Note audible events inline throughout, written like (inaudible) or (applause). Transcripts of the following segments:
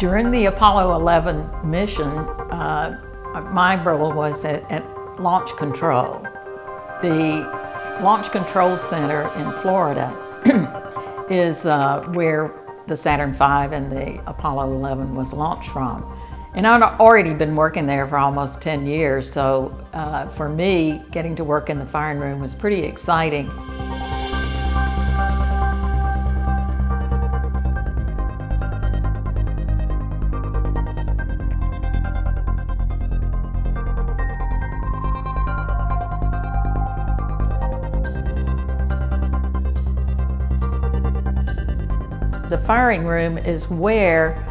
During the Apollo 11 mission, uh, my role was at, at Launch Control. The Launch Control Center in Florida (clears throat) is uh, where the Saturn V and the Apollo 11 was launched from. And I'd already been working there for almost 10 years, so uh, for me, getting to work in the firing room was pretty exciting. The firing room is where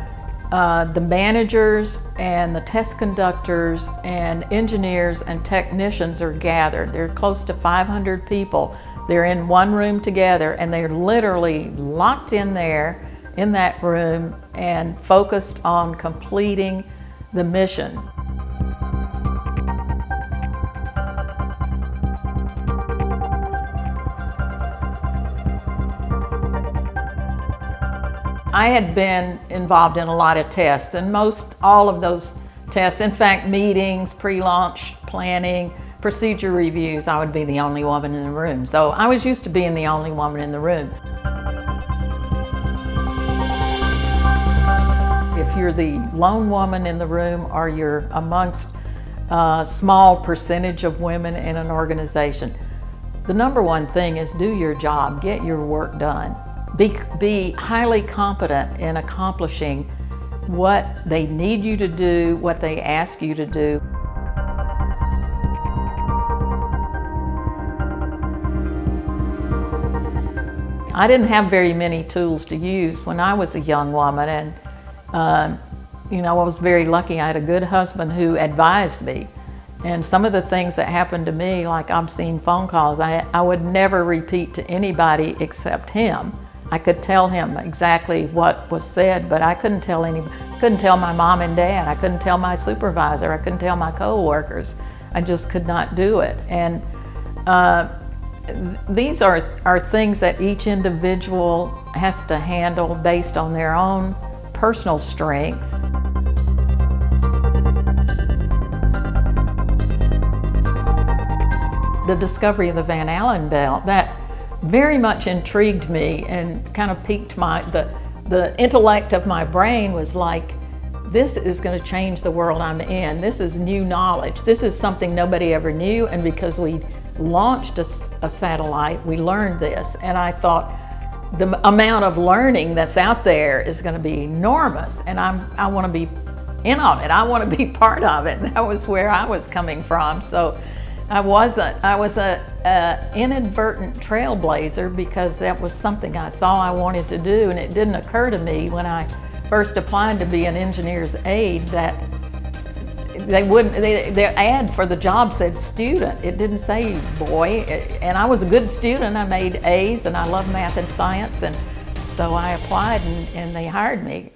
uh, the managers and the test conductors and engineers and technicians are gathered. There are close to 500 people. They're in one room together and they're literally locked in there in that room and focused on completing the mission. I had been involved in a lot of tests and most all of those tests, in fact, meetings, pre-launch planning, procedure reviews, I would be the only woman in the room. So I was used to being the only woman in the room. If you're the lone woman in the room or you're amongst a small percentage of women in an organization, the number one thing is do your job, get your work done. Be, be highly competent in accomplishing what they need you to do, what they ask you to do. I didn't have very many tools to use when I was a young woman and uh, you know, I was very lucky. I had a good husband who advised me. And some of the things that happened to me, like obscene phone calls, I, I would never repeat to anybody except him. I could tell him exactly what was said, but I couldn't tell any, couldn't tell my mom and dad. I couldn't tell my supervisor. I couldn't tell my coworkers. I just could not do it. And uh, these are, are things that each individual has to handle based on their own personal strength. The discovery of the Van Allen belt, that very much intrigued me and kind of piqued my, the, the intellect of my brain was like, this is going to change the world I'm in. This is new knowledge. This is something nobody ever knew. And because we launched a, a satellite, we learned this. And I thought, the amount of learning that's out there is going to be enormous and I'm, I want to be in on it. I want to be (laughs) part of it. And That was where I was coming from. So I wasn't. I was a, a, inadvertent trailblazer because that was something I saw I wanted to do, and it didn't occur to me when I first applied to be an engineer's aide that they wouldn't. They, their ad for the job said student. It didn't say boy, and I was a good student. I made A's, and I love math and science, and so I applied, and, and they hired me.